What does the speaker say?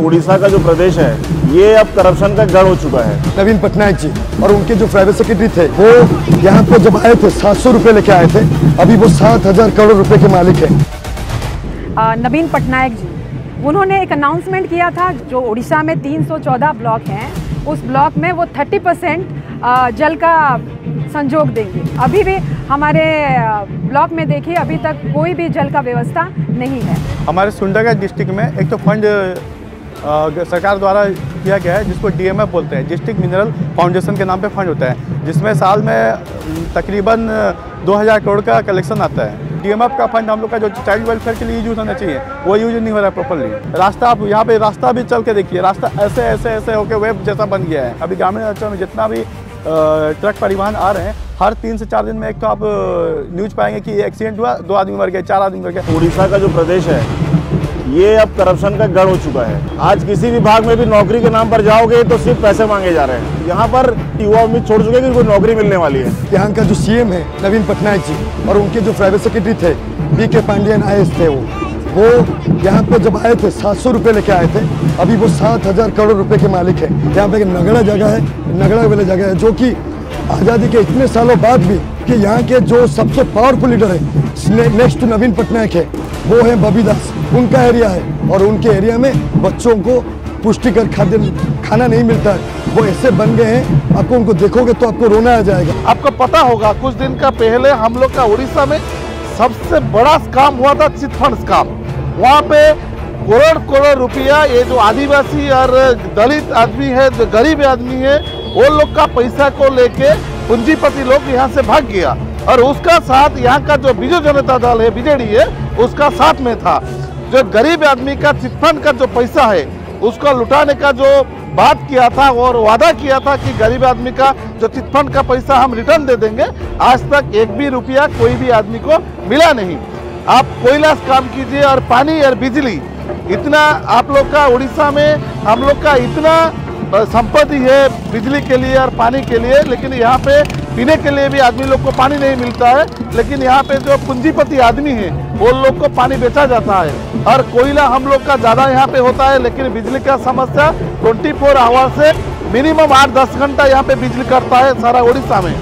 उड़ीसा का जो प्रदेश है ये अब करप्शन का गढ़ हो चुका है। नवीन पटनायक जी और उनके जो प्राइवेट सेक्रेटरी थे वो यहाँ पे जब आए थे सात सौ रुपये लेके आए थे अभी वो सात हज़ार करोड़ रुपए के मालिक है। नवीन पटनायक जी उन्होंने एक अनाउंसमेंट किया था जो उड़ीसा में 314 ब्लॉक हैं। उस ब्लॉक में वो 30 परसेंट जल का संजोग देंगे। अभी भी हमारे ब्लॉक में देखिए अभी तक कोई भी जल का व्यवस्था नहीं है। हमारे सुंदरगढ़ डिस्ट्रिक्ट में एक तो फंड सरकार द्वारा किया गया है, जिसको डीएमएफ बोलते हैं डिस्ट्रिक्ट मिनरल फाउंडेशन के नाम पे फंड होता है, जिसमें साल में तकरीबन 2000 करोड़ का कलेक्शन आता है। डीएमएफ का फंड हम लोग का जो चाइल्ड वेलफेयर के लिए यूज़ होना चाहिए, वो यूज़ नहीं हो रहा है प्रॉपरली रास्ता आप, यहाँ पे रास्ता भी चल के देखिए, रास्ता ऐसे ऐसे ऐसे होकर वेब जैसा बन गया है। अभी ग्रामीण अंचल में जितना भी ट्रक परिवहन आ रहे हैं, हर तीन से चार दिन में एक तो आप न्यूज़ पाएँगे कि एक्सीडेंट हुआ, दो आदमी मर गए, चार आदमी मर गए। उड़ीसा का जो प्रदेश है ये अब करप्शन का गढ़ हो चुका है। आज किसी विभाग में भी नौकरी के नाम पर जाओगे तो सिर्फ़ पैसे मांगे जा रहे हैं। यहाँ पर युवा उम्मीद छोड़ चुके हैं कि कोई नौकरी मिलने वाली है। यहाँ का जो सीएम है, नवीन पटनायक जी, और उनके जो प्राइवेट सेक्रेटरी थे बी के पांडियन आई थे वो वो यहाँ पे जब आए थे, सात सौ रुपये लेके आए थे, अभी वो सात हज़ार करोड़ रुपए के मालिक है। यहाँ पे एक नगड़ा जगह है, नगड़ा वाली जगह है, जो कि आज़ादी के इतने सालों बाद भी कि यहाँ के जो सबसे पावरफुल लीडर है नेक्स्ट नवीन पटनायक है वो है बबी दास। उनका एरिया है और उनके एरिया में बच्चों को पुष्टिकर खाद्य खाना नहीं मिलता है। वो ऐसे बन गए हैं। आपको उनको देखोगे तो आपको रोना आ जाएगा। आपको पता होगा, कुछ दिन का पहले हम लोग का उड़ीसा में सबसे बड़ा स्काम हुआ था चिटफंड स्काम वहाँ पे करोड़ करोड़ रुपया ये जो आदिवासी और दलित आदमी है, जो गरीब आदमी है, वो लोग का पैसा को लेके पूंजीपति लोग यहाँ से भाग गया। और उसका साथ यहाँ का जो बीजू जनता दल है बीजेडी है, उसका साथ में था। जो गरीब आदमी का चिटफंड का जो पैसा है, उसको लुटाने का जो बात किया था और वादा किया था कि गरीब आदमी का जो चिटफंड का पैसा हम रिटर्न दे देंगे, आज तक एक भी रुपया कोई भी आदमी को मिला नहीं। आप कोयला से काम कीजिए और पानी और बिजली, इतना आप लोग का उड़ीसा में हम लोग का इतना संपत्ति है बिजली के लिए और पानी के लिए, लेकिन यहाँ पे पीने के लिए भी आदमी लोग को पानी नहीं मिलता है, लेकिन यहाँ पे जो पूंजीपति आदमी है, वो लोग को पानी बेचा जाता है। और कोयला हम लोग का ज़्यादा यहाँ पे होता है, लेकिन बिजली का समस्या 24 फोर आवर से मिनिमम आठ दस घंटा यहाँ पे बिजली करता है सारा उड़ीसा में।